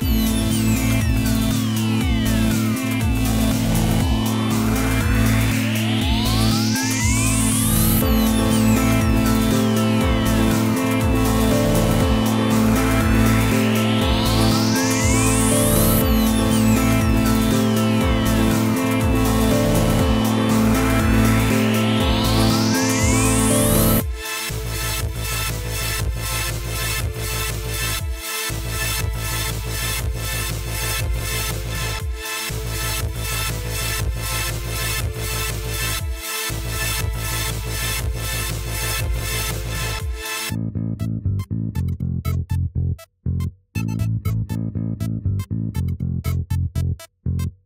Bye. Thank you.